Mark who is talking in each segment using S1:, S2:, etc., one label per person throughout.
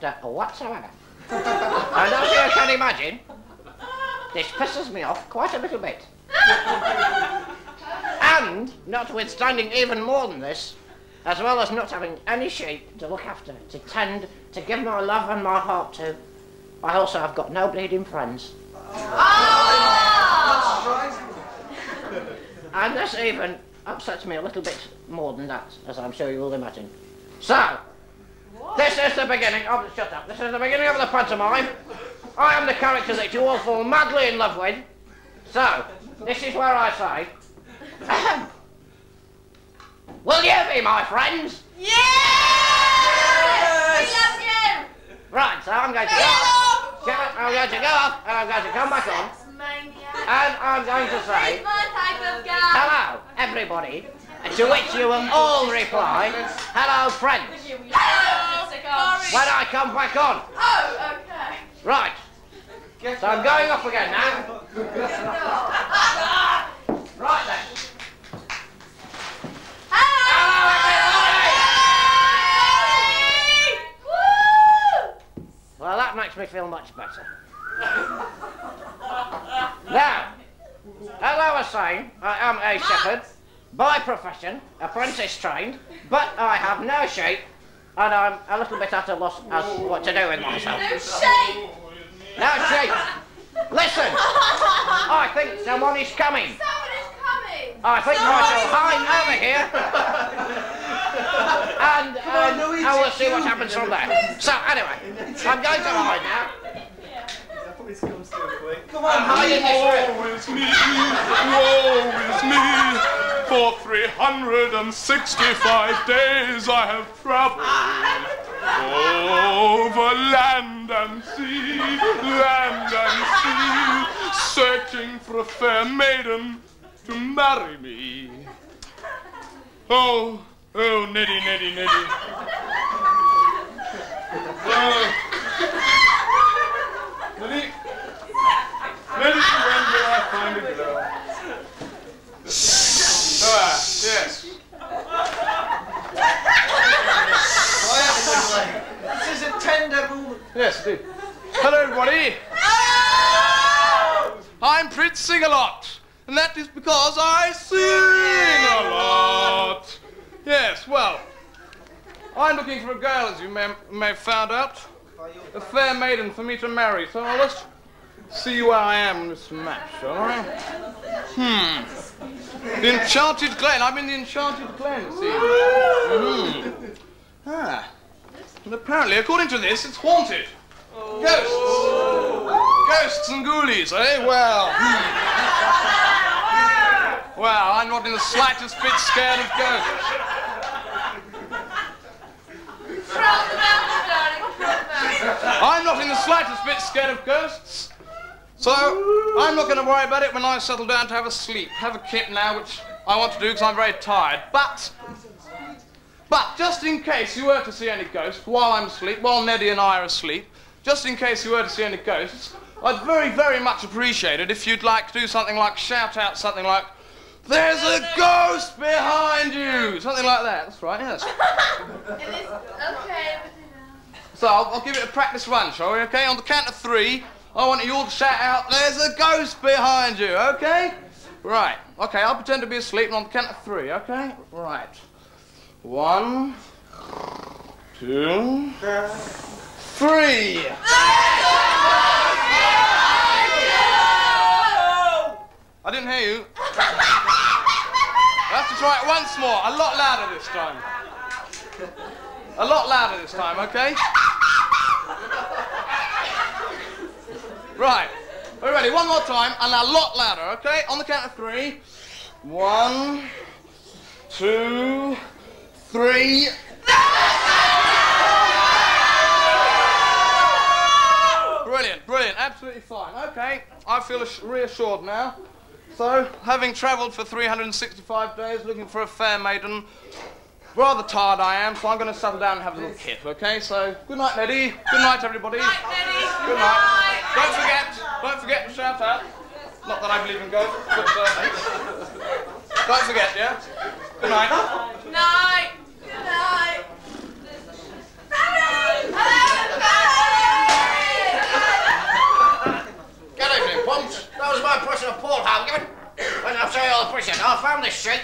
S1: sheep to look after whatsoever. and as you can imagine, this pisses me off quite a little bit. and, notwithstanding even more than this, as well as not having any sheep to look after, to tend, to give my love and my heart to, I also have got no bleeding friends. Ah! And this even upsets me a little bit more than that, as I'm sure you will imagine. So, this is the beginning of the, shut up, this is the beginning of the pantomime. I am the character that you all fall madly in love with. So, this is where I say, will you be my friends?
S2: Yes! We love you!
S1: Right, so I'm going to go off. I'm going to go off, and I'm going to come back on, and I'm going to say,
S2: He's my type of guy.
S1: hello, everybody. To which you will all reply, hello, friends.
S2: Hello,
S1: When I come back on.
S2: Oh, okay.
S1: Right. So I'm going off again now. Right then. Well, that makes me feel much better. now, as I was saying, I am a shepherd by profession, apprentice trained, but I have no sheep, and I'm a little bit at a loss as what to do with myself.
S2: No shape.
S1: No sheep! Listen! I think someone is coming.
S2: Someone is coming.
S1: I think I shall hide over here. and um, I will see what happens from there. So, anyway, I'm going to hide now.
S3: Come on,
S1: Hide in this room.
S4: Woe is me, woe is me. For 365 days I have traveled over land and sea, land and sea, searching for a fair maiden to marry me. Oh, oh, Neddy, Neddy, Neddy. Oh. Neddy, Neddy, when will I find a girl? Ah, yes.
S3: This is a tender moment.
S4: Yes, do. Hello, everybody. I'm Prince Sing-a-Lot, and that is because I sing a lot. Yes, well, I'm looking for a girl, as you may, may have found out. A fair maiden for me to marry, so let's see where I am in this match, shall I? Hmm. The Enchanted Glen. I'm in the Enchanted Glen, it seems. Hmm. Ah. And apparently, according to this, it's haunted. Ghosts. Ghosts and ghoulies, eh? Well. hmm. Well, I'm not in the slightest bit scared of ghosts.
S2: Front the mountain, darling. Front the mountain.
S4: I'm not in the slightest bit scared of ghosts. So, I'm not going to worry about it when I settle down to have a sleep. Have a kip now, which I want to do because I'm very tired. But, but just in case you were to see any ghosts while I'm asleep, while Neddy and I are asleep, just in case you were to see any ghosts, I'd very, very much appreciate it if you'd like to do something like shout out something like, There's a ghost behind you! Something like that. That's right, yes.
S2: It is okay.
S4: So I'll, I'll give it a practice run, shall we? Okay, on the count of three, I want you all to shout out, "There's a ghost behind you." Okay? Right. Okay, I'll pretend to be asleep, and on the count of three. Okay? Right. One, two, three. I didn't hear you. I have to try it once more, a lot louder this time. A lot louder this time, okay? Right. Are you ready? One more time, and a lot louder, okay? On the count of three. One, two, three. Brilliant, brilliant, absolutely fine. Okay, I feel reassured now. So, having travelled for 365 days looking for a fair maiden, rather tired I am, so I'm going to settle down and have a little kip, okay? So, good night, Neddy. Good night, everybody.
S2: Night, Neddy.
S4: Good night. Don't forget, don't forget to shout out. Not that I believe in ghosts, but uh, don't forget, yeah? Good night.
S2: Night. Good night. Hello,
S1: Good evening, Pumps. That was my impression of Paul Hogan. And I'll show you all the appreciate. I found this sheet.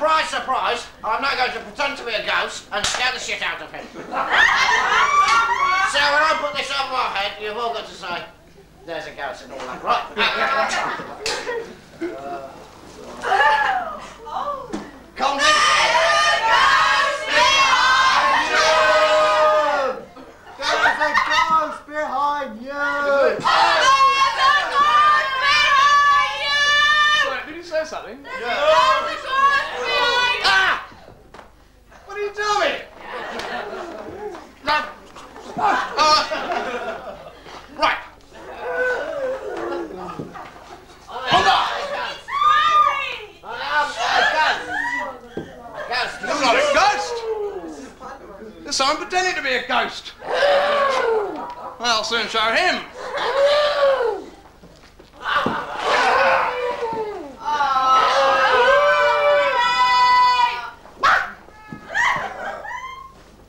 S1: Surprise, surprise, I'm now going to pretend to be a ghost and scare the shit out of him. so when I put this over my head, you've all got to say, there's a ghost and all that, right? Convincing.
S3: There's a ghost behind you!
S4: Sorry, did you say something?
S1: Ah!
S4: What are you doing? No. Uh, right. Hold on.
S1: Ghost.
S4: You're not a ghost. There's someone pretending to be a ghost. Well, I'll soon show him.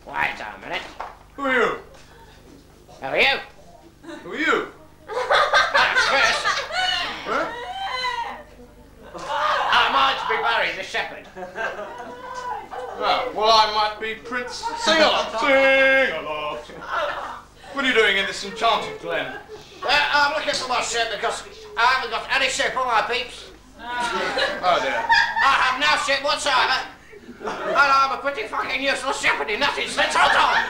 S1: Wait a minute.
S4: Who are you?
S1: Who are you?
S4: Who are you?
S1: That's first.
S4: Huh?
S1: I might be Barry the shepherd.
S4: Oh, well, I might be Prince Sing-a-Lot. Sing-a-Lot. What are you doing in this enchanted glen?
S1: Uh, I'm looking for my ship because I haven't got any ship on my peeps.
S4: Oh, dear.
S1: I have no ship whatsoever. And I'm a pretty fucking useless shepherd in that instance, aren't I?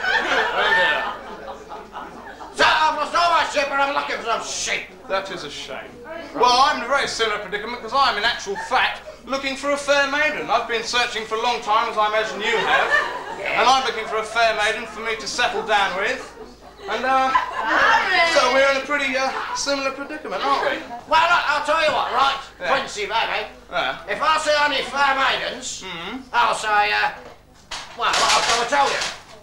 S4: Oh, dear.
S1: So I've lost all my ship and I'm looking for some sheep.
S4: That is a shame. Well, I'm in a very similar predicament because I'm, in actual fact, looking for a fair maiden. I've been searching for a long time, as I imagine you have. And I'm looking for a fair maiden for me to settle down with. And, uh, so we're in a pretty, uh, similar predicament, aren't we?
S1: Well, look, I'll tell you what, right?
S4: Yeah.
S1: Quincy, baby.
S4: Yeah.
S1: If I see any fair maidens,
S4: Hmm.
S1: I'll say, uh, well, I'll come and tell you.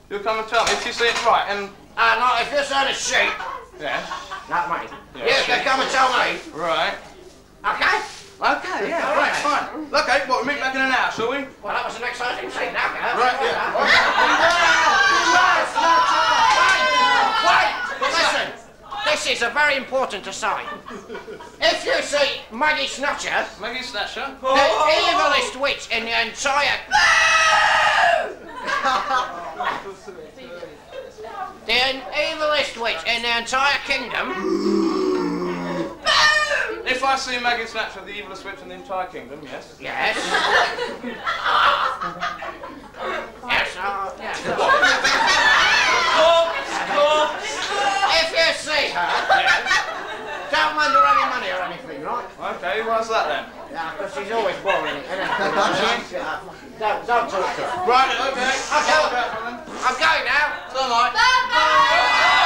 S4: You'll come and tell me if you see it right. And,
S1: uh, if you see any sheep,
S4: yeah.
S1: not me,
S4: Yeah,
S1: you can come and tell me,
S4: Right.
S1: okay?
S4: Okay, yeah, all right, fine. Okay, well, we'll meet back in an hour, shall we?
S1: Well, that was an exciting scene, now, girl.
S4: Right, yeah.
S1: Wait, wait, listen. This is a very important aside. If you see Maggie Snatcher,
S4: Maggie Snatcher.
S1: the evilest witch in the entire... the evilest witch in the entire kingdom,
S4: If I see Maggie Snatcher, the evilest witch in the entire kingdom, yes.
S1: yes. yes, uh, yes. If you see her, don't lend her any money or anything, right?
S4: Okay, why's that then?
S1: Yeah, because she's always boring, isn't she? Don't, don't talk to her.
S4: Right, okay.
S1: Okay. I'm going now.
S4: So night.
S2: Nothing.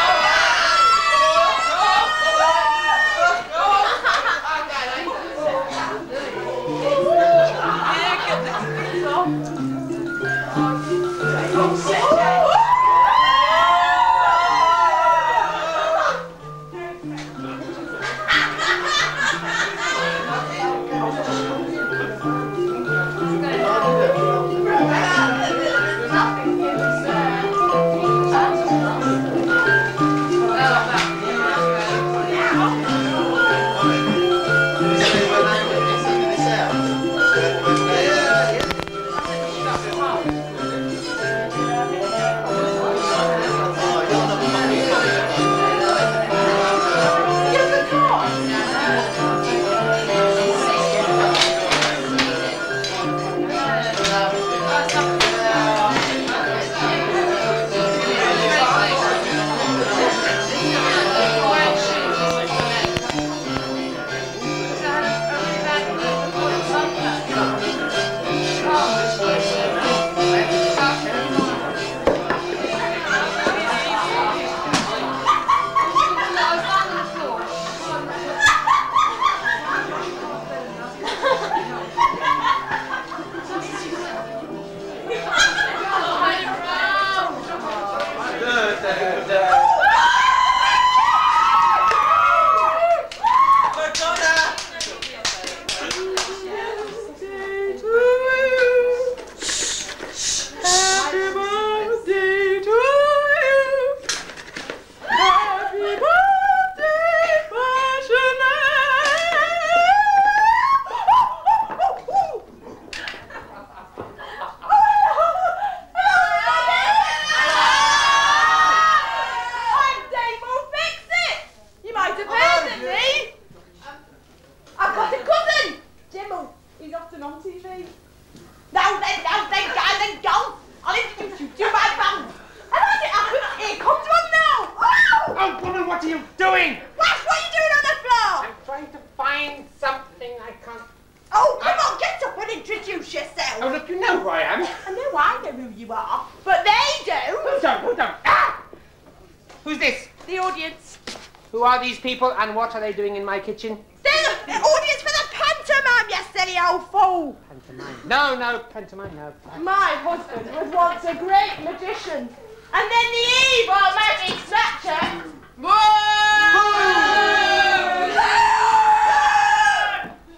S5: People and what are they doing in my kitchen?
S6: They're the audience for the pantomime, you silly old fool.
S5: Pantomime. No, no, pantomime, no.
S6: My husband was once a great magician, and then the evil Maggie Snatcher.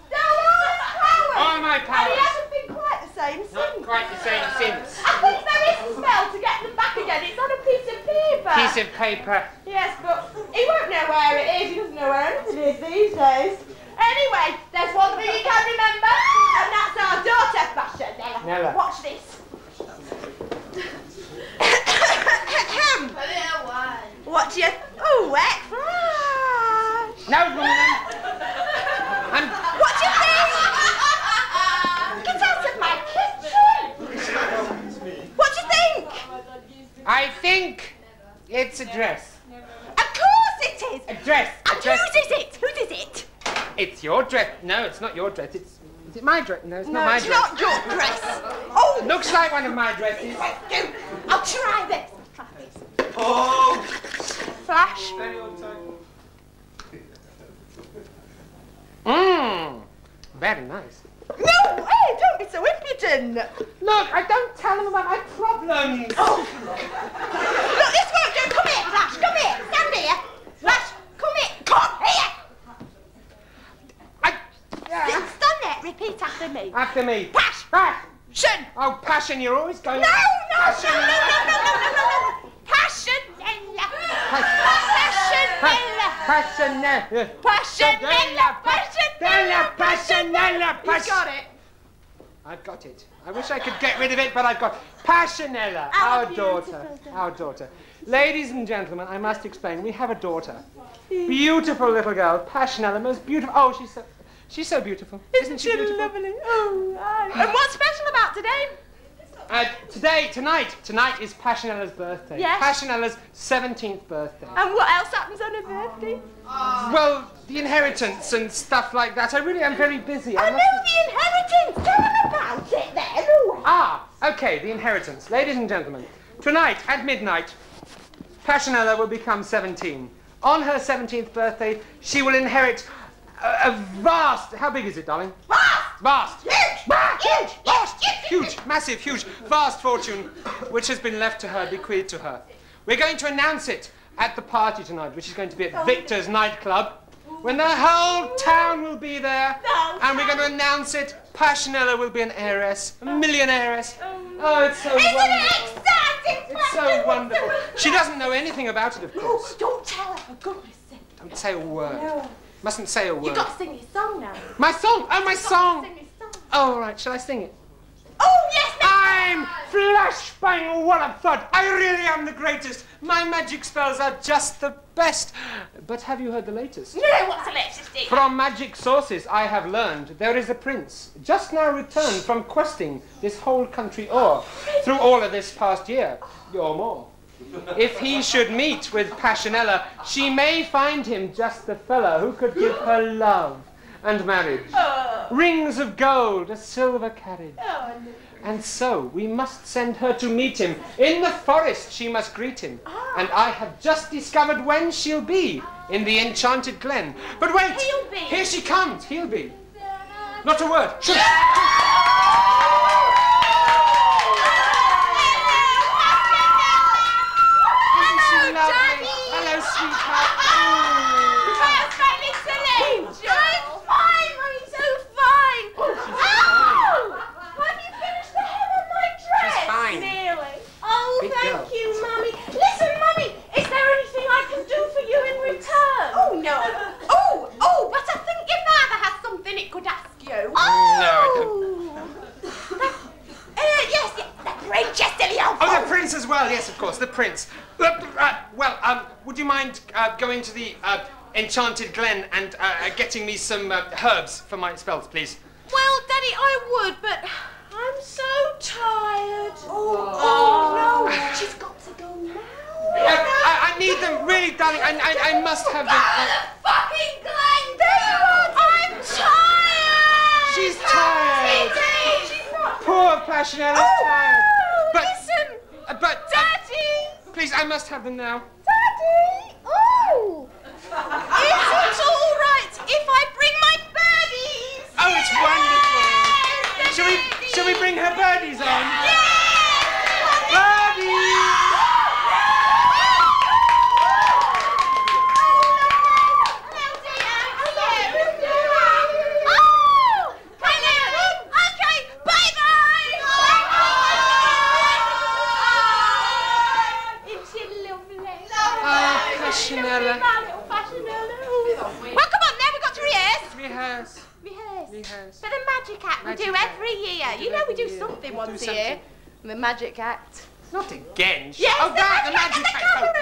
S6: Stole all his power.
S5: All my
S6: And he
S5: powers.
S6: hasn't been quite the same
S5: Not
S6: since.
S5: quite the same since.
S6: I think there is a spell to get them back again. It's on a piece of paper.
S5: Piece of paper.
S6: Yes, but he won't know where it is. He doesn't know where anything is these days. Anyway, there's one thing you can remember, and that's our daughter, Nella. Watch this.
S2: A little one.
S6: what do you... Oh, wet flash.
S5: No, woman. I'm.
S6: What do you think? Get out of my kitchen. What do you think?
S5: I think it's a dress.
S6: Of course it is.
S5: A dress.
S6: And
S5: A dress.
S6: whose is it? Whose is it?
S5: It's your dress. No, it's not your dress. It's. Is it my dress? No, it's
S6: No,
S5: not my dress.
S6: it's not your dress.
S5: Looks like one of my dresses.
S6: I'll try this. Try this.
S3: Oh!
S6: Flash.
S5: Mmm. Very nice.
S6: No, hey, don't be so impudent.
S5: Look, I don't tell them about my problems.
S6: Oh. Look, this won't do. Come here, Flash. Come here. Stand here. Flash, come here. Come here.
S5: I.
S6: Stand
S5: Yeah.
S6: there. Repeat after me.
S5: After me. Passion, you're always going.
S6: No, no, passion, no, no, no, no, no, no, no. Passionella. Passionella.
S5: Passionella.
S6: Passionella. Passionella.
S5: Passionella. Passionella.
S6: You got it.
S5: I've got it. I wish I could get rid of it, but I've got Passionella,
S6: our,
S5: our daughter, our daughter. Ladies and gentlemen, I must explain. We have a daughter, beautiful little girl, Passionella, most beautiful. Oh, she's so, she's so beautiful. Isn't, Isn't she, she beautiful?
S6: lovely? Oh, I... and what's special about today?
S5: Uh, today, tonight, tonight is Passionella's birthday.
S6: Yes.
S5: Passionella's 17th birthday.
S6: And what else happens on her birthday?
S5: Well, the inheritance and stuff like that. I really am very busy.
S6: I
S5: I
S6: know the inheritance. Tell them about it then.
S5: Ah, okay, the inheritance. Ladies and gentlemen, tonight at midnight, Passionella will become 17. On her 17th birthday, she will inherit a, a vast. How big is it, darling? Vast. Vast.
S6: Huge.
S5: Vast.
S6: Huge.
S5: Vast.
S6: Huge.
S5: Huge, massive, huge, vast fortune which has been left to her, bequeathed to her. We're going to announce it at the party tonight, which is going to be at oh. Victor's nightclub, when the whole town will be there, and we're going to announce it. Passionella will be an heiress, a millionairess. Oh, oh it's so
S6: Isn't
S5: wonderful.
S6: it exciting?
S5: It's so wonderful. She doesn't know anything about it, of
S6: Oh,
S5: course.
S6: don't tell her, for goodness sake.
S5: Don't say a word.
S6: No.
S5: Mustn't say a word.
S6: You've got to sing your song now.
S5: My song. Oh, my song.
S6: Sing your song.
S5: Oh, all right. Shall I sing it?
S6: Oh, yes, Miss-
S5: I'm Flashbang Wallopthud. I really am the greatest. My magic spells are just the best. But have you heard the latest?
S6: No, what's the latest?
S5: From magic sources, I have learned there is a prince just now returned from questing this whole country o'er through all of this past year, or more. If he should meet with Passionella, she may find him just the fellow who could give her love and marriage,
S6: Oh,
S5: rings of gold, a silver carriage.
S6: oh.
S5: And so we must send her to meet him. In the forest she must greet him. And I have just discovered when she'll be in the enchanted glen. But wait! Here she comes, he'll be. Not a word. Shush! Isn't she lovely? Hello, sweetheart.
S6: That's very silly. I'm fine, I'm so fine. Oh! Have you finished the hem of my dress?
S5: She's fine.
S6: Nearly. Oh,
S5: Big
S6: thank
S5: girl.
S6: you, Mummy. Listen, Mummy, is there anything I can do for you in return? Oh, no. Oh, oh, but I think your father has something it could ask you. Oh!
S5: No, I.
S6: Uh, yes, yes, the prince, yes, silly old
S5: Oh, the prince as well. Yes, of course, the prince. Uh, uh, well, um, would you mind uh, going to the uh, enchanted glen and uh, getting me some uh, herbs for my spells, please?
S6: Well, Daddy, I would, but I'm so tired. Oh, no, she's got to go now.
S5: I, I, need them, really, darling. I, I, I must have them. Like...
S6: Fucking gun! I'm tired!
S5: She's tired.
S6: She's, She's not...
S5: Poor Passionella's
S6: oh,
S5: tired. But,
S6: listen! Uh, but... Uh, Daddy!
S5: Uh, please, I must have them now.
S6: Daddy! Oh! Is it all right if I bring my birdies?
S5: Oh, it's wonderful. Shall we, shall we bring her birdies on?
S6: Yes! we do every year. You know we do something once a year. The magic act.
S5: Not again.
S6: Yes,
S5: oh,
S6: the,
S5: right,
S6: magic, the magic act.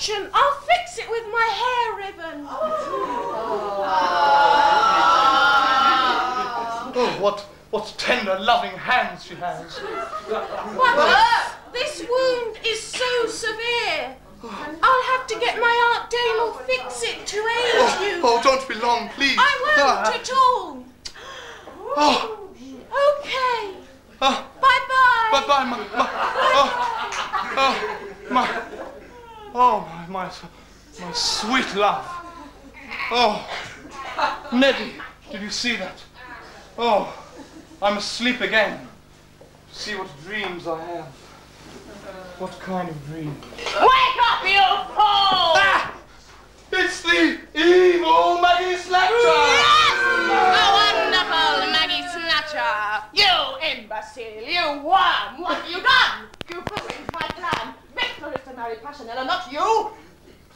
S6: Attention. I'll fix it with my hair ribbon.
S4: Oh, what, what tender, loving hands she has.
S6: But this wound is so severe. I'll have to get my Aunt Dame will fix it to aid oh, you.
S4: Oh, don't be long, please.
S6: I won't
S4: Ah.
S6: at all.
S4: Oh,
S6: Okay. Ah.
S4: oh,
S6: Bye bye.
S4: bye bye, my, my, oh, ah. oh, my, oh, my, my, my sweet love. Oh, Neddy, did you see that? Oh, I'm asleep again. See what dreams I have. What kind of dream?
S6: Wake up, you fool!
S4: Ah! It's the evil Maggie Snatcher!
S6: Yes! A wonderful You imbecile! You worm! What have you done? You ruined my plan. Victor is to marry Passionella, not you!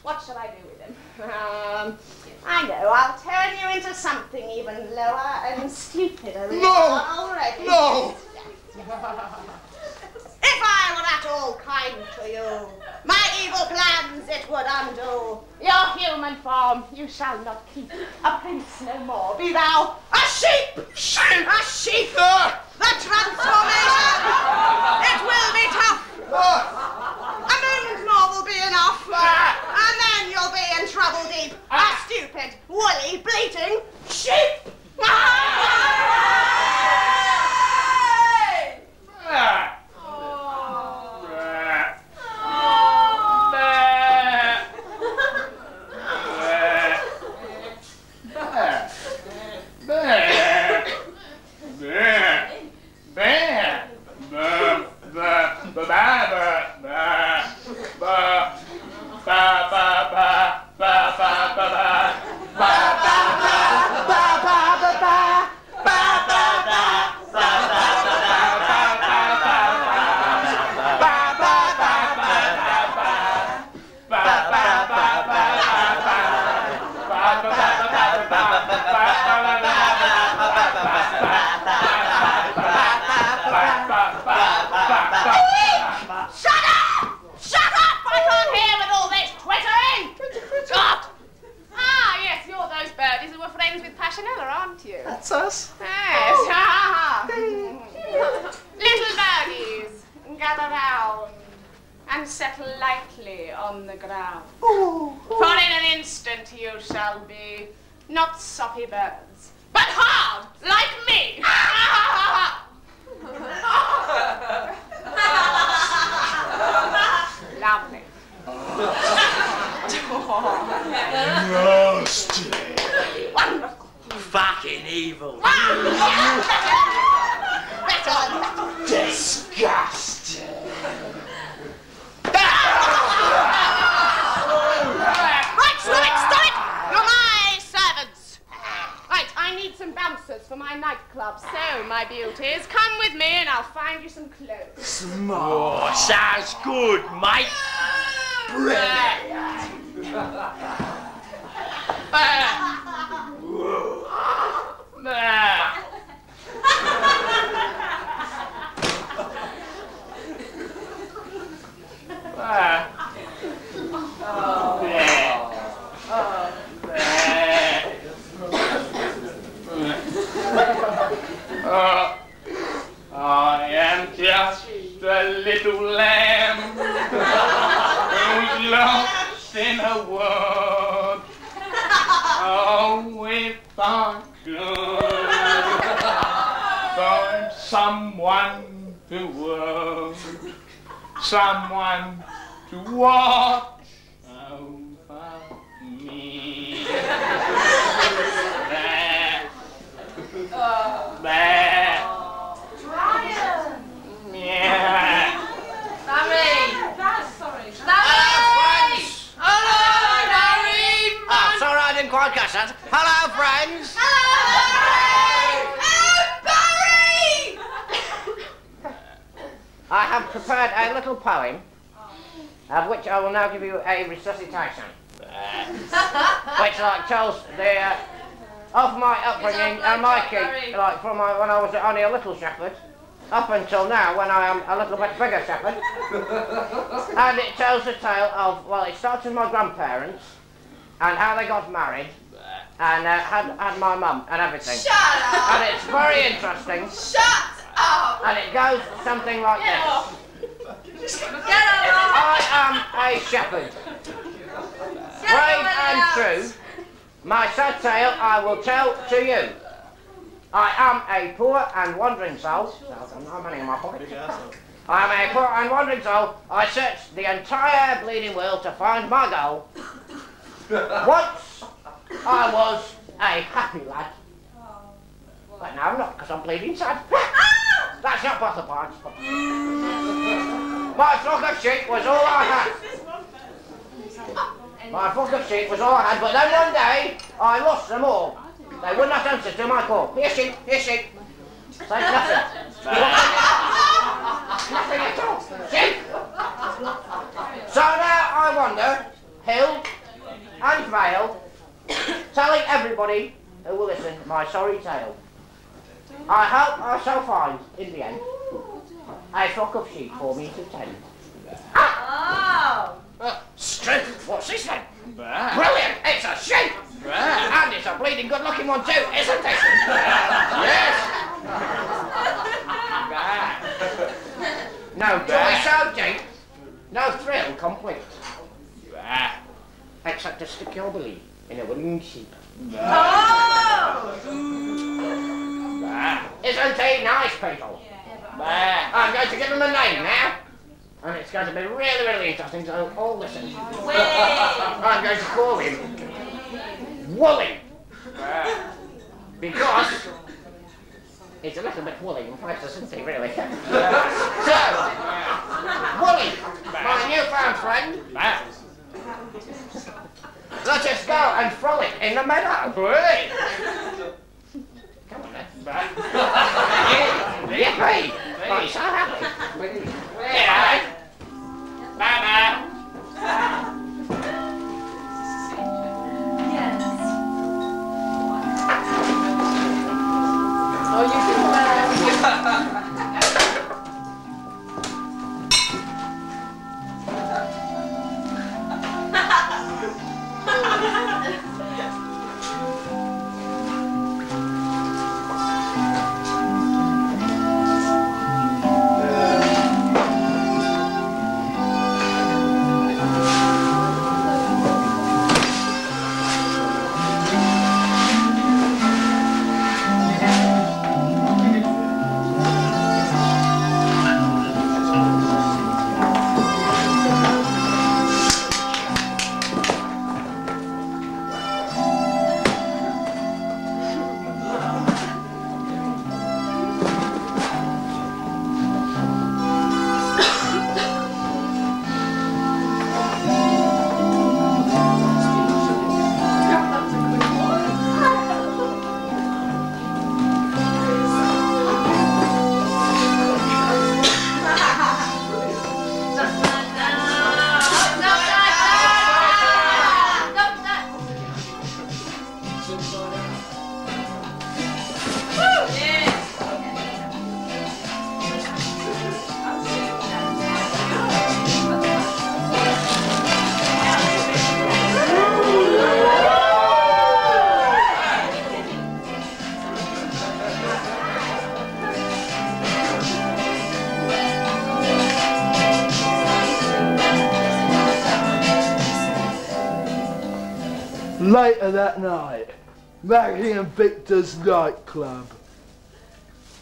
S6: What shall I do with him? Um, I know, I'll turn you into something even lower and stupider than you
S4: No!
S6: are already.
S4: No!
S6: If I were at all kind to you, my evil plans it would undo. Your human form you shall not keep. A prince no more. Be thou a sheep!
S4: Sheep!
S6: A sheep!
S4: Ah!
S6: The transformation! It will be tough.
S4: Ah!
S6: A moment more will be enough. And then you'll be in trouble deep. A stupid, woolly, bleating sheep!
S4: Ah! To watch over me. There. There. Yeah.
S2: Sammy! That's sorry.
S1: Hello, friends!
S2: Hello, Larry!
S1: Oh, sorry I didn't quite catch that. Hello, friends! Hello Barry I have prepared a little poem, of which I will now give you a resuscitation. which, like, tells the uh, of my upbringing and my keep, like from my, when I was only a little shepherd, up until now when I am a little bit bigger shepherd. and it tells the tale of, well, it starts with my grandparents and how they got married and uh, had, had my mum and everything.
S2: Shut up!
S1: And it's very interesting
S2: Shut up!
S1: and it goes something like this. I am a shepherd, brave and true. My sad tale I will tell to you. I am a poor and wandering soul. How many in my pocket? I am a poor and wandering soul. I searched the entire bleeding world to find my goal. Once I was a happy lad. But now I'm not because I'm bleeding sad. That's not point. My of sheep was all I had. My of sheep was all I had, but then one day I lost them all. They would not answer to my call. Here sheep, here sheep. Say nothing. nothing at all. So now I wander, hill and vale, telling everybody who will listen my sorry tale. I hope I shall find, in the end, a flock of sheep for me to tend.
S2: Oh!
S1: Strength, what's this then? Brilliant, it's a sheep! And it's a bleeding good looking one too, isn't it? yes! no joy so deep, no thrill complete. Except to stick your belief in a willing sheep.
S2: Oh!
S1: Isn't he nice, people? I'm going to give him a name now. And it's going to be really, really interesting, so all listen. I'm going to call him Wooly. Because he's a little bit woolly in places, isn't he, really? so, Wooly, my newfound friend, let us go and frolic in the meadow. Come on then. Yippee! Oh, he's so happy. Yeah. Bye-bye.
S2: Oh, you can
S1: Bye.
S7: That night, Maggie and Victor's nightclub.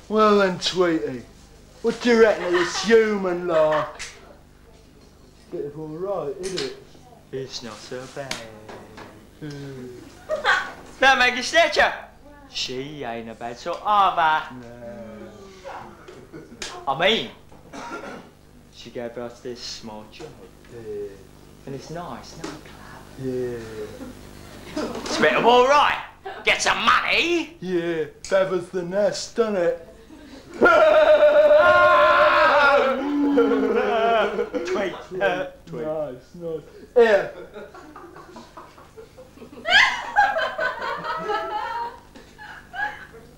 S7: Well then, Tweety, what do you reckon of this human lark? Bit of alright, isn't it?
S3: It's not so bad. Hmm. Now, Maggie Snatcher. She ain't a bad sort either. I mean, she gave us this small job. And it's nice, no?
S7: Yeah.
S3: It's a bit of all right. Get some money.
S7: Yeah, feathers the nest, doesn't it?
S3: Tweet. Uh, tweet.
S7: Nice, nice. Yeah.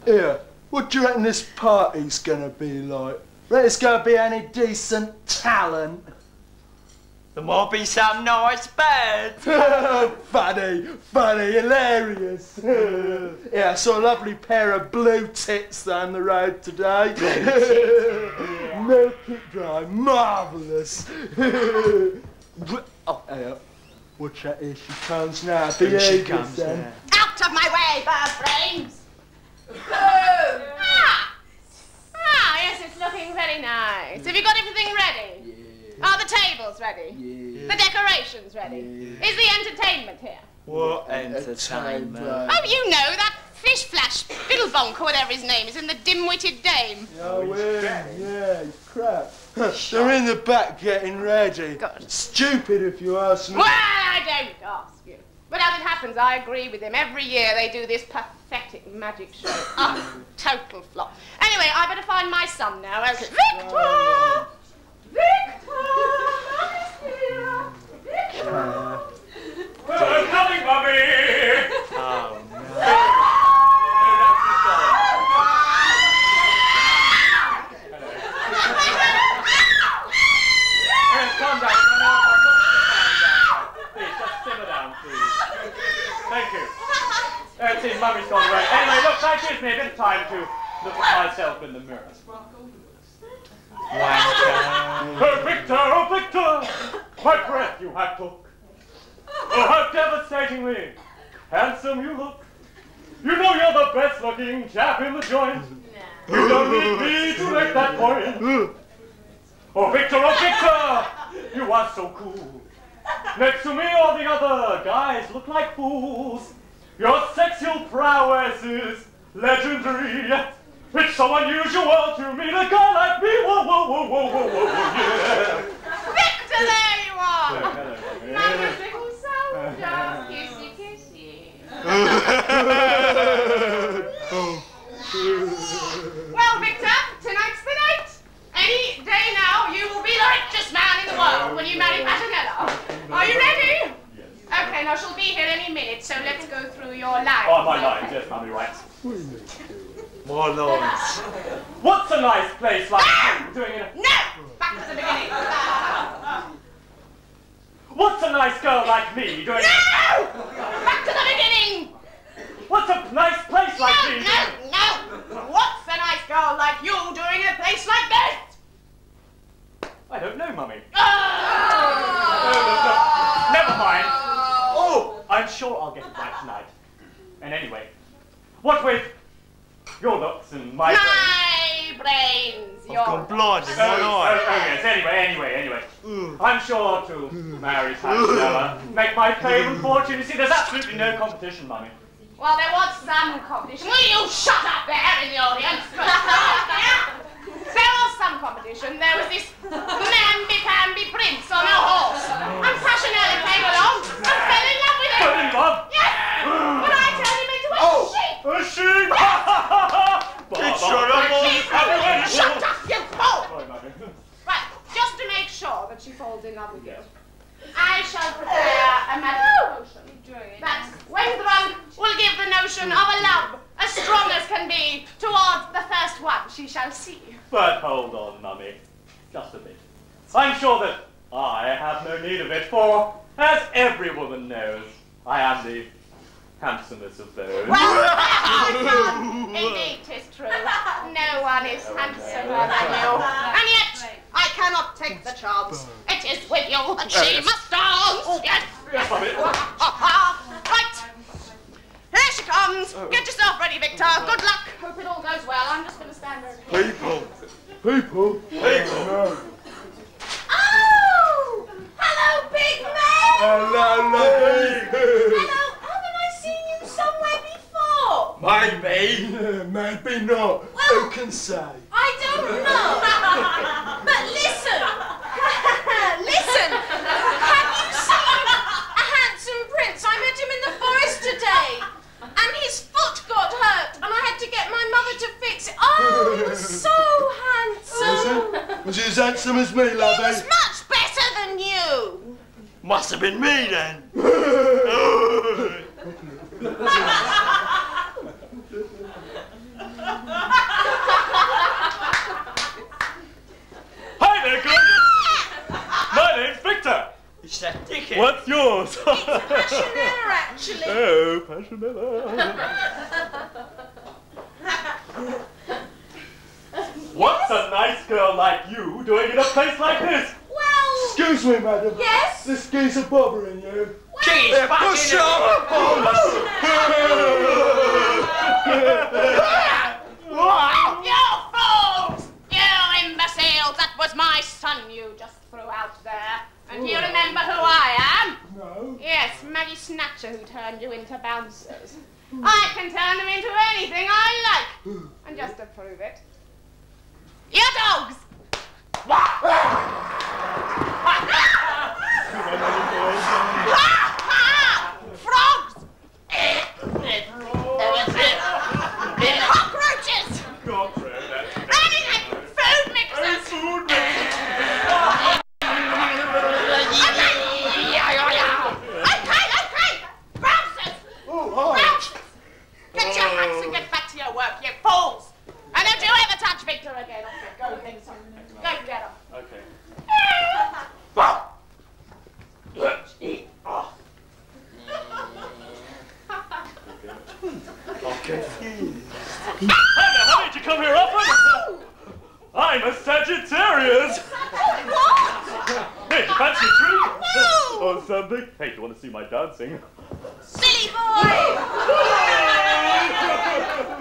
S7: Yeah, what do you reckon this party's gonna be like? Reckon it's gonna be any decent talent?
S3: There might be some nice birds.
S7: funny, funny, hilarious. yeah, I saw a lovely pair of blue tits down the road today. Milk it dry, marvellous. oh, hey, uh, watch that, here she comes now.
S3: Here she comes
S7: yourself.
S3: now.
S6: Out of my way, bird brains! Ah! Ah, yes, it's looking very nice. Have you got everything ready? Are the tables ready? The decorations ready? Is the entertainment here?
S3: What entertainment.
S6: Oh, you know, that fish flash fiddlebonk or whatever his name is in the dim-witted dame.
S7: Oh, yeah, yeah, crap. They're in the back getting ready.
S6: Good.
S7: Stupid if you ask me.
S6: Well, I don't ask you. But as it happens, I agree with him. Every year they do this pathetic magic show. Oh, total flop. Anyway, I better find my son now. As Victor! Victor! Mommy's here! Victor!
S8: I'm coming, Mummy!
S3: Oh,
S8: Thank you. Uh, seems Mummy's gone. Anyway, look, that gives me a bit of time to look at myself in the mirror. Oh, Victor! Oh, Victor! What breath you have took! Oh, how devastatingly handsome you look! You know you're the best looking chap in the joint! You don't need me to make that point! Oh, Victor, oh, Victor! You are so cool! Next to me, all the other guys look like fools! Your sexual prowess is legendary! It's so unusual to meet a guy like me! Whoa, whoa, whoa, whoa, whoa, whoa, whoa, yeah!
S6: Victor, there you are!
S8: Hello,
S6: My
S8: Mummy.
S6: little soldier! Kissy, kissy. Well, Victor, tonight's the night. Any day now, you will be the richest man in the world when you marry Patanella. Are you ready? Okay, now she'll be here any minute, so let's go through your lines.
S8: Oh, my lines, yes, Mummy, right.
S3: More lawns.
S8: What's a nice place like you doing in a...
S6: No! Back to the beginning.
S8: What's a nice girl like me doing
S6: No! Back to the beginning!
S8: What's a nice place like
S6: No,
S8: me
S6: no,
S8: doing...
S6: no! What's a nice girl like you doing in a place like this?
S8: I don't know, Mummy.
S6: Oh!
S8: Oh, look, look. Never mind. Oh, I'm sure I'll get it right tonight. And anyway, what with your looks and my...
S6: My brains, your...
S3: Gone blind in
S8: Oh,
S3: one
S8: oh,
S3: eye.
S8: oh, yes, anyway, anyway, anyway. I'm sure to marry Pascal, make my fame and fortune. You see, there's absolutely no competition, Mummy.
S6: Well, there was some competition. Will you shut up there in the audience? there was some competition. There was this namby-pamby prince on a horse. And Passionella came along and fell in love with him.
S8: Fell in love?
S6: Yes! But I turned him into a
S8: Oh!
S6: sheep.
S8: A sheep!
S3: Picture of all
S6: Shut up, you fool! Right, just to make sure that she falls in love with you, I shall prepare a magic potion. That, when drunk, will give the notion of a love as strong as can be towards the first one she shall see.
S8: But hold on, Mummy. Just a bit. I'm sure that I have no need of it, for, as every woman knows, I am the handsomest of those.
S6: Well, son, indeed, 'tis true. No one is handsomer than you. And yet, I cannot take the chance. It is with you that she must dance. Oh. Yes.
S8: Yes, Mummy.
S6: right. she comes. Oh. Get yourself ready, Victor. Good luck. Hope it all goes well. I'm just going to stand over here.
S7: People. People. People.
S6: Oh! Hello, big man!
S7: Hello, lovely.
S6: Hello, before?
S7: Maybe. Maybe not. Who can say?
S6: I don't know. but listen. listen. Have you seen a handsome prince? I met him in the forest today. And his foot got hurt, and I had to get my mother to fix it. Oh, he was so handsome.
S7: Was he was he as handsome as me,
S6: He
S7: lovey?
S6: was much better than you.
S7: Must have been me then.
S8: Hi there, gorgeous! My name's Victor.
S3: It's that dickhead.
S8: What's yours?
S6: Passionella, actually.
S8: oh, Passionella. What's a nice girl like you doing in a place like this?
S6: Well,
S7: Excuse me, madam.
S6: yes.
S7: This geezer bothering you.
S3: Jeez,
S7: Push off!
S6: You fools! You imbeciles! That was my son you just threw out there. And you remember who I am?
S7: No.
S6: Yes, Maggie Snatcher who turned you into bouncers. I can turn them into anything I like. And just to prove it. You dogs! Frogs! Cockroaches! Anything! Food mixers! Okay, okay! Bouncers! Bouncers! Get your hats and get back to your work, you fools! And don't you ever touch Victor again. Okay, go get him. Go get him.
S8: Okay. Hi there, honey, did you come here often? I'm a Sagittarius. Hey, do you fancy a drink?
S6: No!
S8: Or something? Hey, do you want to see my dancing?
S6: Silly boy!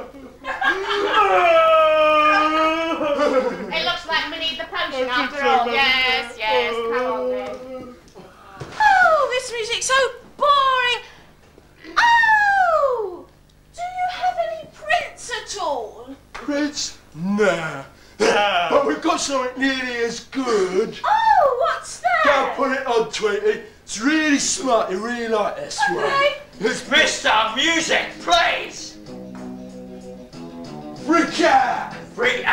S6: It looks like we need the potion after all. Yes, yes, come on then. Oh, this music's so boring. Oh! Do you have any prints at all?
S7: Prince? Nah. but we've got something nearly as good.
S6: Oh, what's that?
S7: Go
S6: that?
S7: put it on, Tweety. It's really smart. You really like this one.
S6: Okay.
S7: It's
S3: Mr. Music, please!
S7: Freak out!
S3: Freak ass!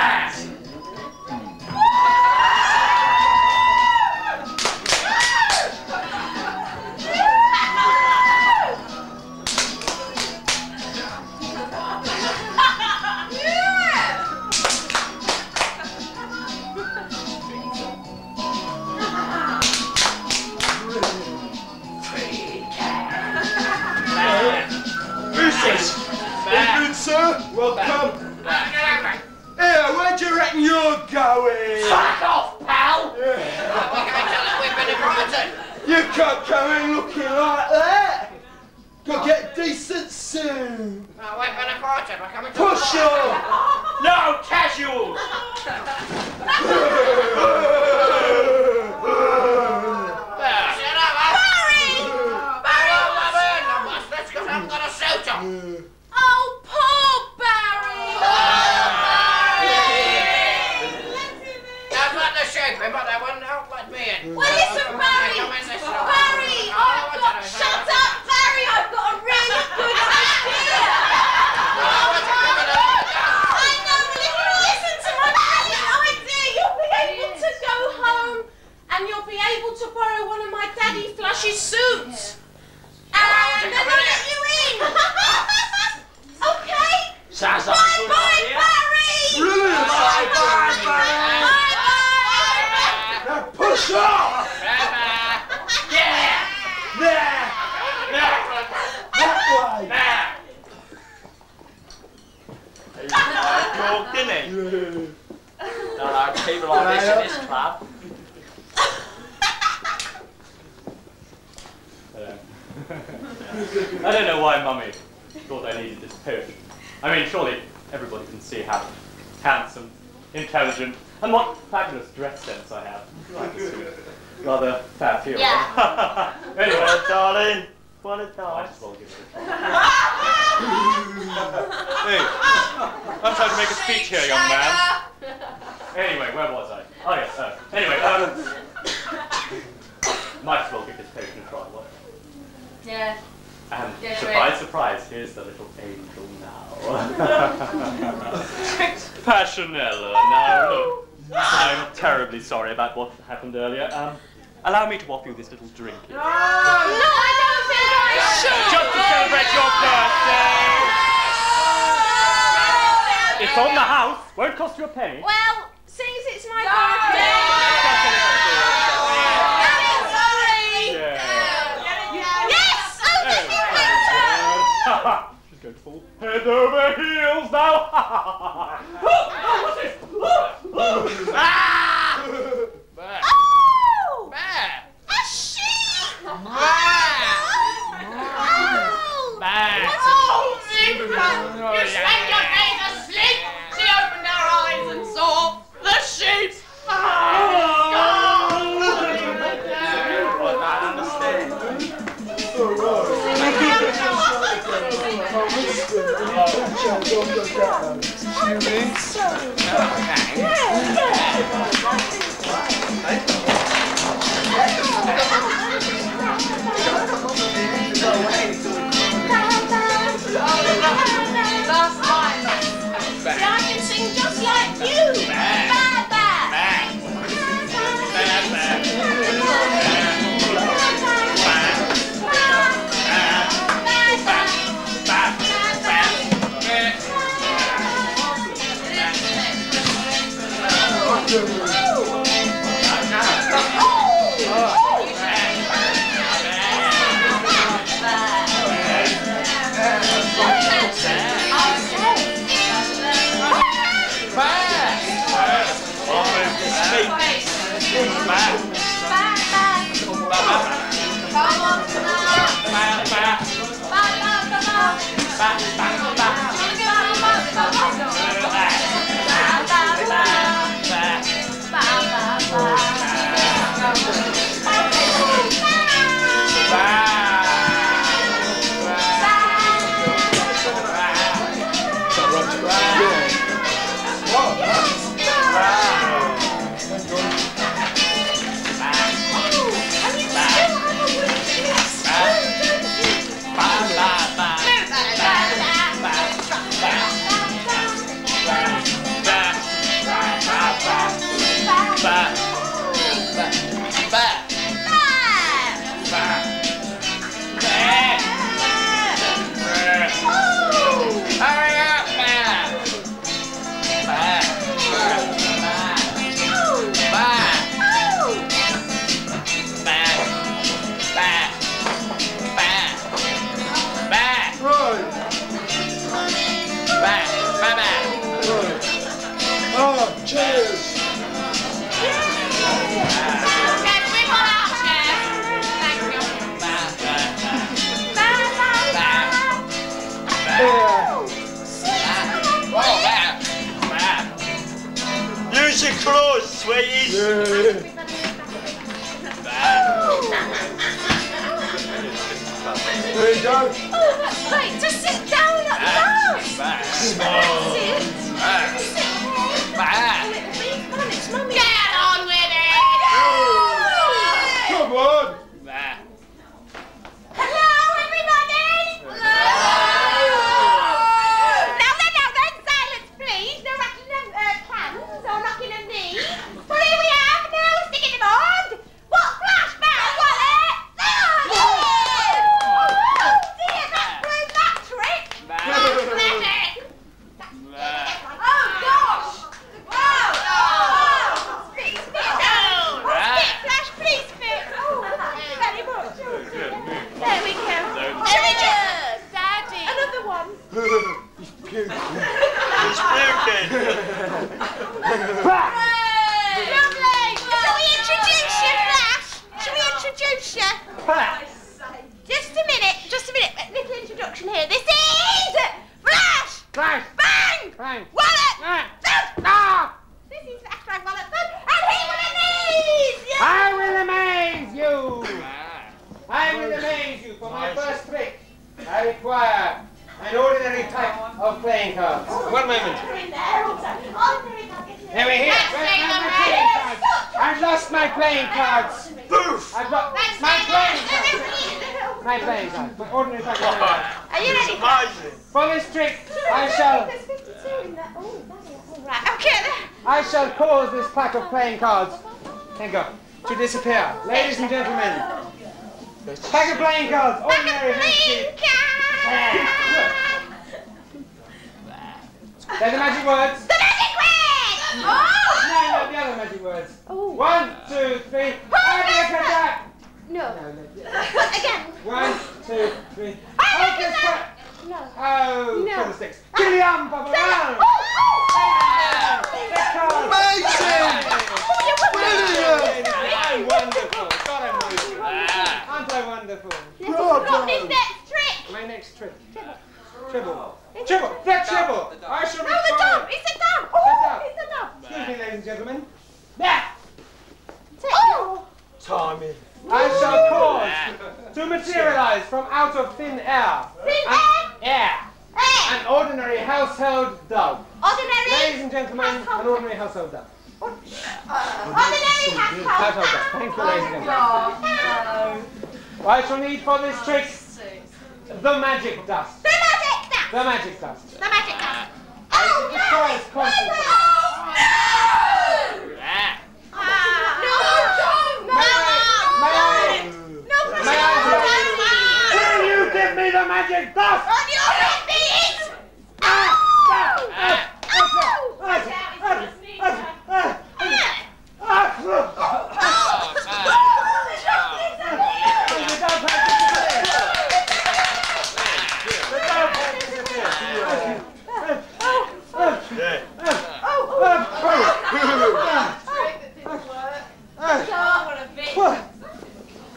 S8: Might
S3: dance.
S8: as well give it a try. Hey, I'm trying to make a speech here, young man. Anyway, where was I? Oh yes. Uh, anyway, um, might as well give this potion a try. What?
S6: Yeah.
S8: And
S6: Yeah,
S8: surprise, surprise, here's the little angel now. Passionella, now look. I'm terribly sorry about what happened earlier. Um, allow me to offer you this little drink. here.
S6: No, I don't think I should.
S8: Just to celebrate your birthday! It's on the house, won't cost you a penny.
S6: Well, since it's my birthday.
S8: Yeah.
S6: Yes! Oh, thank you,
S8: She's going to fall head over heels now. Oh, what's this?
S6: Oh! no, no, no, you.
S5: Pack of playing cards, thank God, to disappear. Ladies and gentlemen, pack of playing cards, ordinary
S6: Playing
S5: handkerchief. They're the magic words.
S6: The magic word!
S5: No,
S6: Oh!
S5: no, the other magic words.
S6: Oh.
S5: One, two, three. Abracadabra.
S6: No.
S5: No, no.
S6: Again.
S5: One, two, three.
S6: Abracadabra.
S5: Hocus pocus.
S6: No.
S5: Oh,
S6: No.
S5: fiddlesticks. Killiam, ah. Baba.
S6: Oh, oh.
S7: Amazing. Brilliant.
S5: I'm wonderful. God, I'm wonderful. Aren't I wonderful?
S6: This next trick.
S5: My next trick. Tribble. Tribble. The tribble. I shall
S6: No, the dog. It's a dog. Oh, it's a dog.
S5: Excuse me, ladies and gentlemen. There.
S6: Oh.
S7: Timing.
S5: I shall cause to materialize from out of thin air.
S6: Thin
S5: air.
S6: Hey.
S5: An ordinary household dog.
S6: Ordinary.
S5: Ladies and gentlemen, an ordinary household dog.
S6: Ordinary household.
S5: Dog. Thank oh you, ladies and gentlemen. I shall need for this trick the magic dust.
S6: The magic dust.
S5: The magic dust.
S6: The magic dust. Oh, no.
S5: destroys constantly.
S6: Oh, no. Ah. No, no,
S5: May I?
S6: no.
S5: May I?
S6: No.
S5: Will you give me the magic dust?
S6: On your head, please.
S5: Ah! Ah!
S6: Oh.
S5: Ah! Ah! Ah! Ah! Ah! The dog has disappeared. The dog has disappeared.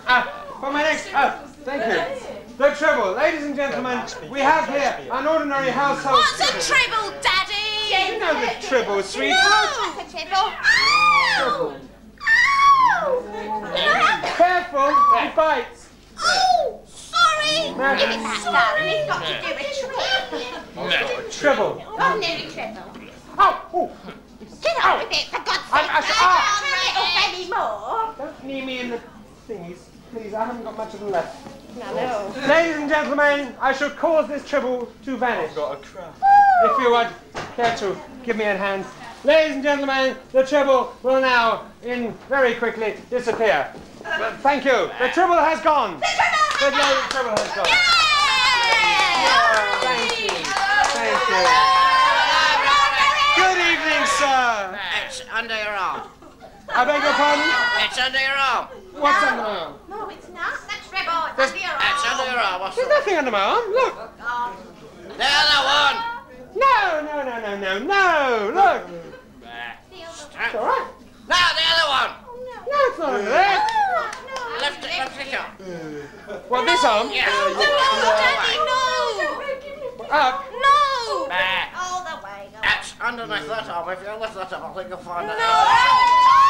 S5: Ah, for my next, oh, thank you. Treble, ladies and gentlemen, we have here an ordinary household.
S6: What's a treble, Daddy?
S5: You know the treble, sweetheart.
S6: No. That's a treble. Ow. Ow.
S5: Careful, it bites.
S6: Oh, sorry. Give it back, darling. It's got to do a trick.
S5: Treble.
S6: Ordinary oh, treble.
S5: Oh, oh,
S6: Get on oh. with it, for God's sake.
S5: I'm- I'm- ah.
S6: I can't write up anymore.
S5: don't knee me in the thingies. Please, I haven't got much of them left.
S6: No, no.
S5: Ladies and gentlemen, I shall cause this trouble to vanish.
S7: Got a crap.
S5: If you would care to give me a hand. Ladies and gentlemen, the trouble will now, in very quickly, disappear. But thank you. The trouble has gone. The la- treble has gone. Yay! Thank you. Thank you. Good evening, sir.
S1: It's under your arm.
S5: I beg your pardon?
S1: It's under your arm.
S5: What's under my arm?
S6: No, it's not. That's treble. It's
S5: There's-
S6: under your
S1: It's under your
S6: arm.
S1: arm. What's
S5: There's
S1: the
S5: nothing under my arm. Look.
S1: Oh, the other one.
S5: No, no, no, no, no, no. Look. It's all right.
S1: No, the other one.
S5: Oh, no, it's not under there.
S1: Lift it, lift it up.
S5: What, this arm?
S1: Yeah.
S6: No, Daddy, no.
S5: Up.
S6: No.
S1: Back.
S6: All the way. go.
S1: That's underneath that arm. If you lift that up, I think you'll find it.
S5: Thank you, sir.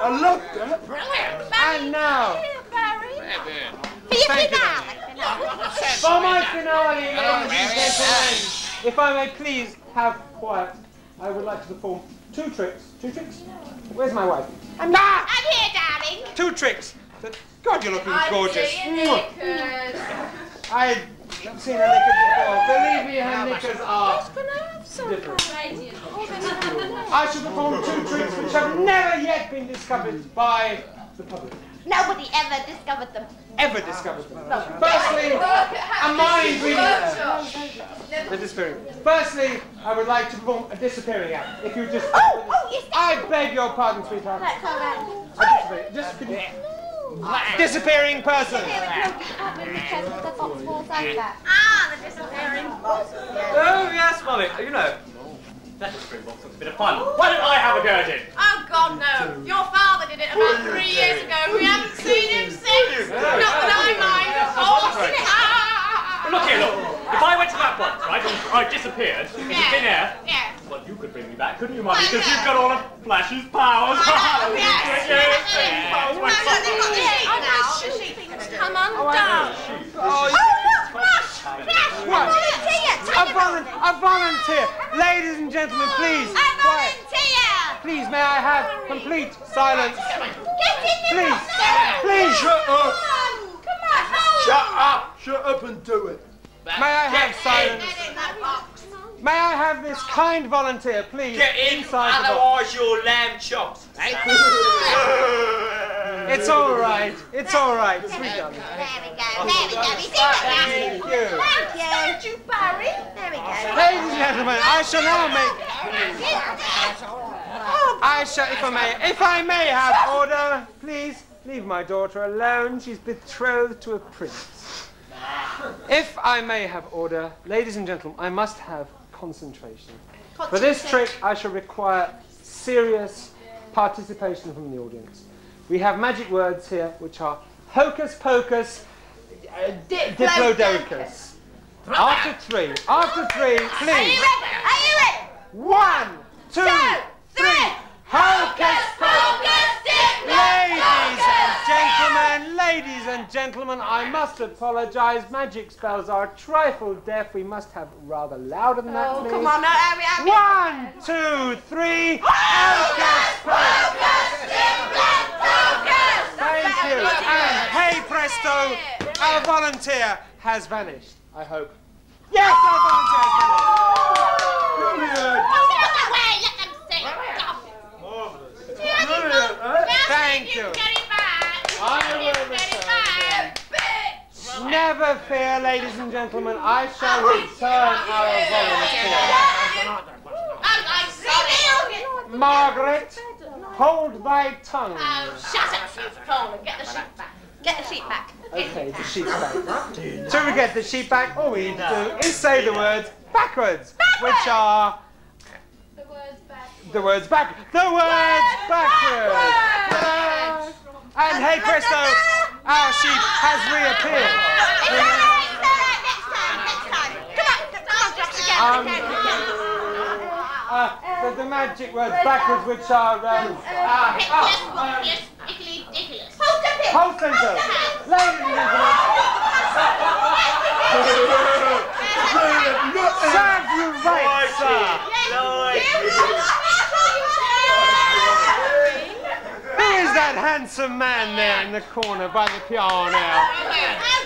S7: I love that.
S1: Brilliant.
S5: And now,
S6: For
S5: Thank you, for my finale, ladies and gentlemen, if I may please have quiet, I would like to perform two tricks. Two tricks? Where's my wife?
S6: I'm not. I'm here, darling.
S5: Two tricks. God, you're looking gorgeous. I haven't seen her knickers before. Believe me, her knickers are different. I shall perform two tricks which have never yet been discovered by the public.
S6: Nobody ever discovered them.
S5: Ever discovered them. Firstly, a mind reading. The disappearing. Firstly, I would like to perform a disappearing act. If you just.
S6: Oh, oh, yes,
S5: I beg your pardon, sweetheart.
S6: That's all right.
S5: Just could you- disappearing person.
S6: Ah, the disappearing box.
S8: Oh, yes, Molly. You know, That was Springboks looks a bit of fun. Why don't I have a go at it?
S6: Oh God, no! Your father did it about three years ago. We haven't seen him since. Not that I mind. Oh,
S8: Well, look here, look. If I went to that box, right, and I disappeared into
S6: Yeah.
S8: thin air,
S6: Yeah.
S8: well, you could bring me back, couldn't you, Mummy? Because you've got all of Flash's powers.
S6: I know, yes,
S8: Yes,
S6: yes,
S8: yes, powers
S6: No,
S8: went
S6: no, they've got the sheep now. The sheep come undone.
S5: Oh,
S6: Oh, look, Flash! Flash!
S5: What?
S6: Volunteer!
S5: A,
S6: Take
S5: volun- a volunteer! Ladies and gentlemen, please!
S6: A
S5: Quiet!
S6: volunteer!
S5: Please, may I have complete silence?
S6: Get in the
S5: Please,
S6: box there!
S5: please.
S7: Shut up!
S6: Come on, hold
S7: Shut up! Shut up and do it.
S5: May I have silence?
S6: Get in that box.
S5: May I have this kind volunteer, please,
S3: Get in,
S5: inside the box?
S3: otherwise your lamb chops.
S5: It's all right. It's all right. Sweetheart.
S6: There we go, there we go. He's in it now.
S5: Thank you.
S6: Thank you. Thank you, Barry. There we go.
S5: Ladies and gentlemen, I shall now make. I shall, if I may, if I may have order, please leave my daughter alone. She's betrothed to a prince. If I may have order, ladies and gentlemen, I must have concentration. For this trick, I shall require serious participation from the audience. We have magic words here, which are hocus pocus, uh, diplodocus. After three, after three,
S6: Are you
S5: please.
S6: ready? Are you ready?
S5: One, two,
S6: Two, three.
S5: Hocus
S6: Focus,
S5: Ladies and gentlemen, ladies and gentlemen, I must apologize. Magic spells are a trifle deaf. We must have rather louder than that,
S6: Oh,
S5: please.
S6: come on, no, hurry, hurry.
S5: One, two, three. Hocus pocus. Thank you. And hey presto, our volunteer has vanished. I hope. Yes, our volunteer has vanished. Brilliant.
S6: Oh, get that way. Let them see.
S5: Thank you.
S6: Get it back.
S5: I will
S6: It back. Bitch.
S5: Never fear, ladies and gentlemen. I shall return our volunteer.
S6: I'm, I'm sorry.
S5: Margaret, hold thy tongue.
S6: Oh, shut up, you fool, and get the sheep back. Get the sheep back.
S5: Okay, the sheep back. To we get the sheep back, all we need to do is say the words backwards, which are
S2: words back.
S5: the words back. The words backwards. And hey presto, our sheep has reappeared.
S6: It's all right, it's. Next time, next time. Come on, come on, drop
S5: Um. Uh, the, the magic words backwards, which are um, uh,
S6: Nicholas, Nicholas. Hold the pin.
S5: Hold center. Ladies and gentlemen, you right, sir. Who is that handsome man there in the corner by the piano?
S6: I'll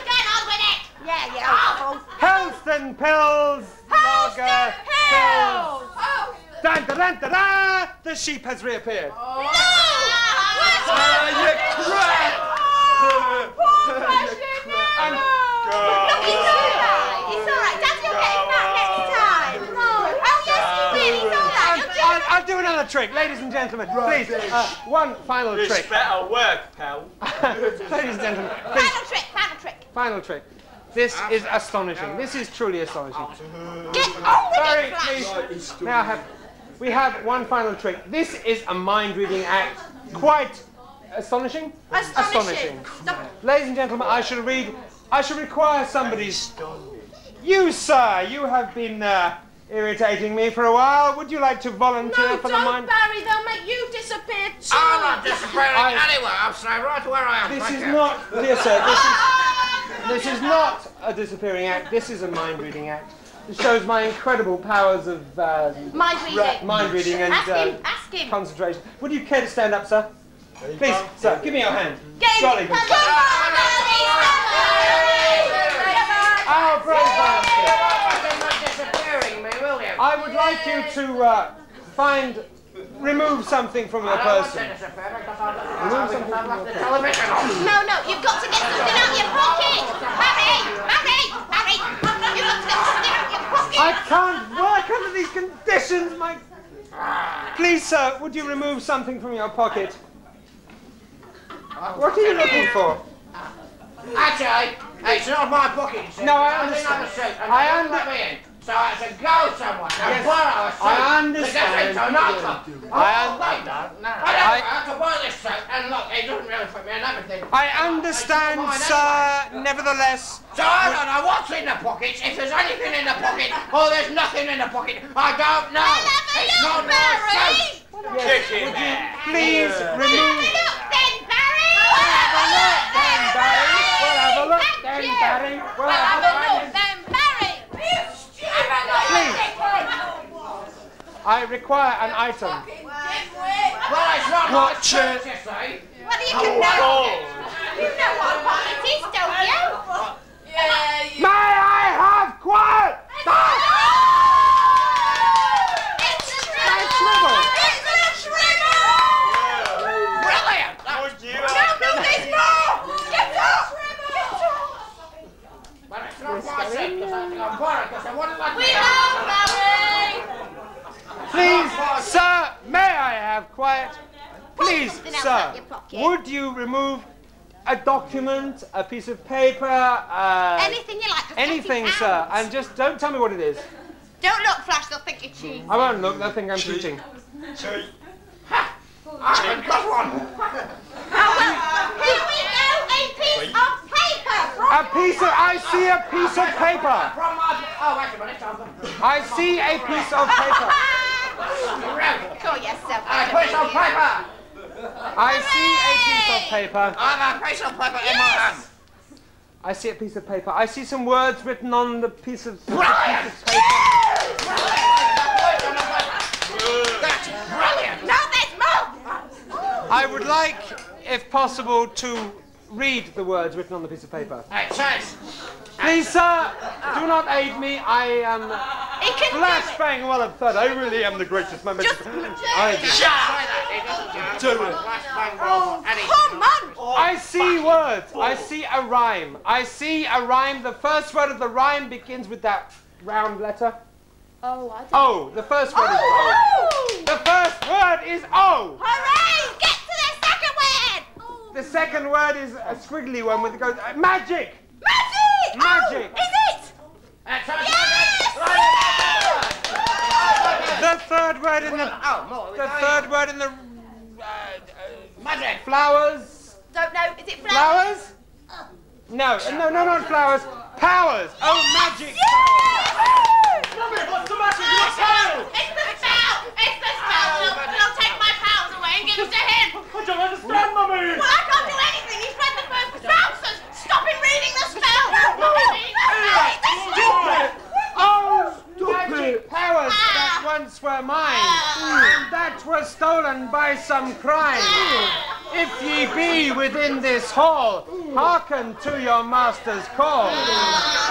S6: get on with it. Yeah, yeah.
S5: Health and pills, lager, pills.
S6: Oh,
S5: Dun, dun, dun, dun, dun. The sheep has reappeared.
S6: no!
S7: Ah, you crap!
S5: And
S6: Look, it's
S5: I'll, do another trick, ladies and gentlemen. Please, uh, one final
S3: This
S5: trick.
S3: better work, pal.
S5: ladies and gentlemen, please,
S6: Final trick, final trick.
S5: final trick. This is astonishing. This is truly astonishing.
S6: Get on with
S5: Sorry,
S6: it,
S5: please. May I have? We have one final trick. This is a mind-reading act. Quite astonishing.
S6: Astonishing. Stop.
S5: Ladies and gentlemen, I shall read. I shall require somebody's. You, sir, you have been uh, irritating me for a while. Would you like to volunteer
S6: No,
S5: for the
S6: don't,
S5: mind?
S6: Barry. They'll make you disappear too.
S1: I'm not disappearing
S5: I-
S1: anywhere. I'll stay right where I am.
S5: This
S1: Thank
S5: is
S1: you.
S5: not, dear sir. This is. This is not a disappearing act. This is a mind-reading act. It shows my incredible powers of uh,
S6: Mind reading.
S5: mind reading and
S6: Ask
S5: uh.
S6: Ask him.
S5: concentration. Would you care to stand up, sir? Please, sir, give me your hand.
S6: Get him.
S5: Jolly
S6: Come
S5: good.
S6: on, Barry.
S5: Our brave volunteer.
S1: You're not disappearing me, will you?
S5: I would like you to uh, find, remove something from your
S1: I don't want to
S5: person.
S1: disappear because I've left- because I've left the television on.
S6: No, no, you've got to get something out of your pocket. Barry, Barry, Barry. You've got to get something out of your pocket.
S5: I can't work under these conditions, my. Please, sir, would you remove something from your pocket? What are you looking for?
S1: Actually, it's not my pocket.
S5: No, I
S1: didn't
S5: understand.
S1: suit, and
S5: I
S1: they wouldn't
S5: under-
S1: in. So I had to go somewhere and
S5: Yes,
S1: borrow a suit
S5: I
S1: to get
S5: understand.
S1: into a nightclub.
S5: I
S1: Oh,
S5: un-
S1: they don't. No. I,
S5: I-
S1: had to buy this suit, and look, it doesn't really fit me and everything.
S5: I understand,
S1: Mine
S5: sir. Nevertheless,
S1: So I don't know what's in the pockets, if there's anything in the pocket, or there's nothing in the pocket. I don't know.
S6: Well, have a
S1: it's
S6: look,
S1: not
S6: Barry.
S1: suit.
S5: yes, would you please remove?
S6: Look then, Barry!
S5: We'll have a look then, Barry. We'll have a look
S6: Thank
S5: then,
S6: you.
S5: Barry. We'll
S6: Well,
S5: have
S6: have
S5: a
S6: a
S5: look.
S6: look then, Barry!
S5: Please. I require an item.
S1: Well, it's not my
S5: Watch
S1: suit,
S5: it.
S1: you see.
S6: Well, you can know. You know what one it is, don't you?
S2: Yeah, you.
S5: May I have quiet?
S6: It's a
S5: My
S6: shrivel!
S5: swivel.
S6: It's a shrivel!
S1: Brilliant. That-
S6: No, no, there's more! Get up! Get up!
S1: Well, it's not my suit, because I had to go and borrow it, because they wouldn't let me
S6: We
S1: in.
S6: know, Barry!
S5: Please, sir, may I have quiet? Please, sir,
S6: out your pocket.
S5: would you remove a document, a piece of paper, uh,
S6: Anything you like. just get
S5: anything,
S6: it
S5: sir,
S6: out.
S5: and just don't tell me what it is.
S6: Don't look, Flash, they'll think you're cheating.
S5: I won't look, they'll think I'm cheating.
S1: I haven't got one.
S6: Oh, well, here we go, a piece of paper
S5: A piece of, I see a piece of paper.
S1: From my... Oh, wait a minute,
S5: I see a piece of paper.
S6: Call yourself
S1: A piece of paper.
S5: I see a piece of paper.
S1: I have a piece of paper in my hand.
S5: I see a piece of paper. I see some words written on the piece of, the
S1: Brilliant.
S5: piece of paper.
S1: That's brilliant.
S6: No, there's more!
S5: I would like, if possible, to read the words written on the piece of paper.
S1: It says...
S5: Please, sir, do not aid me. I am
S6: He can
S5: Flash
S6: do it.
S5: Bang Well of Third. I really am the greatest member.
S6: Just
S5: I,
S1: Do
S5: Do it.
S6: Oh, come on!
S5: I see words. I see a rhyme. I see a rhyme. The first word of the rhyme begins with that round letter.
S6: Oh, I don't...
S5: The first word is O.
S6: Oh!
S5: The first word is O.
S6: Hooray! Get to the second word! Oh.
S5: The second word is a squiggly one with it goes uh, magic.
S6: Magic!
S5: Magic.
S6: Oh, is it?
S1: Yes!
S5: The third word in the
S1: Oh, more.
S5: the third word in the uh, uh,
S1: Magic.
S5: flowers.
S6: Don't know. Is it flowers?
S5: Flowers? No, uh, no, no, not flowers. Powers. Oh, magic.
S6: What's the matter? It's the spell! It's the spell! We'll, we'll take my powers away and give them to him!
S5: I don't understand, mummy.
S6: Well, I can't do anything. He's read the first spell, so stop reading the spell! Stupid!
S5: Oh, magic powers that ah. once were mine, ah. and that were stolen by some crime. Ah. If ye be within this hall, hearken to your master's call.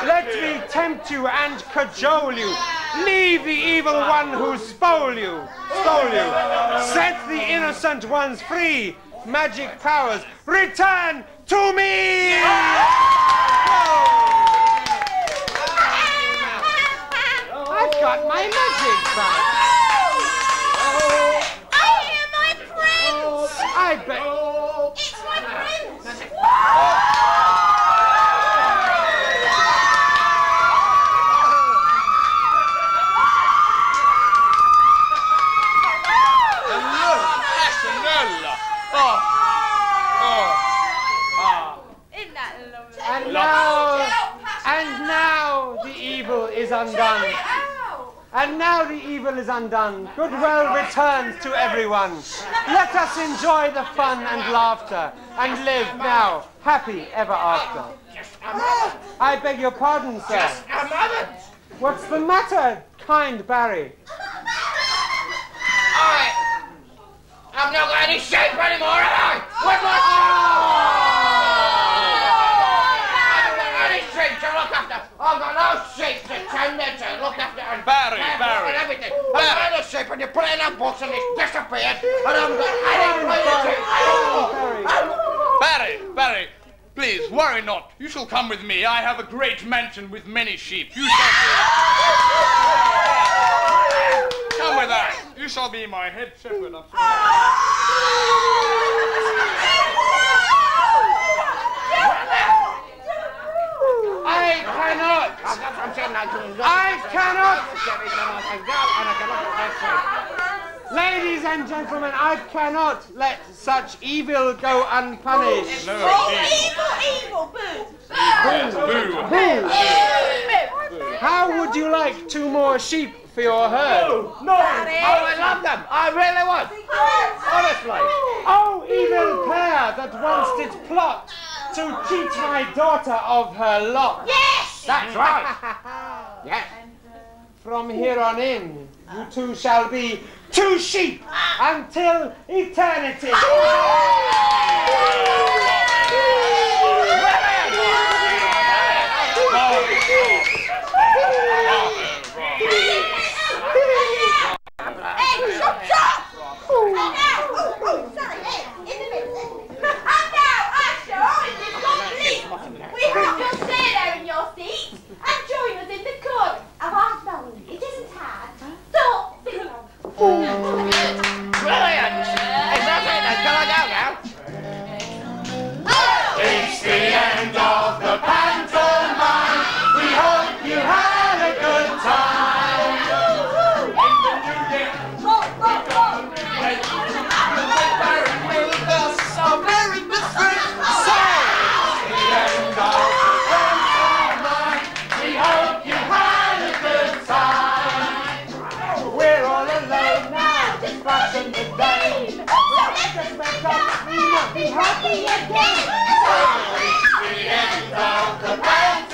S5: Let me tempt you and cajole you. Leave the evil one who stole you, stole you. Set the innocent ones free. Magic powers, return to me! I've got my magic back.
S6: I hear my prince!
S5: I bet.
S6: It's my prince!
S4: Passionella. Oh. Oh.
S6: Isn't that lovely?
S5: And now, and now the evil is undone. And now the evil is undone. Goodwill returns to everyone. Let us enjoy the fun and laughter and live now happy ever after. I beg your pardon, sir. What's the matter, kind Barry?
S1: I... I've not got any shape anymore, have I? Where's my ah! I haven't got any shape to look after. I've got no shape to tend to look after and
S4: Barry,
S1: care for
S4: Barry.
S1: and everything. I've got no shape and you put it in a box and it's disappeared and I haven't got any bloody shape anymore.
S5: Barry.
S4: Barry, Barry, please worry not. You shall come with me. I have a great mansion with many sheep. You shall come with us. You shall be my head shepherd. upstairs.
S5: I cannot.
S1: I
S5: cannot. Ladies and gentlemen, I cannot let such evil go unpunished.
S4: No,
S2: oh, evil, evil, boo.
S4: Boo. Boo. Boo.
S5: How would you like two more sheep for your herd? No, no.
S1: Oh, I love them. I really would. Honestly.
S5: Oh, evil pair that once its plot to teach my daughter of her love.
S2: Yes!
S1: That's right. yes.
S5: And, uh, From here on in, you two shall be two sheep ah! until eternity. Ah! 오. happy again. So we talk about.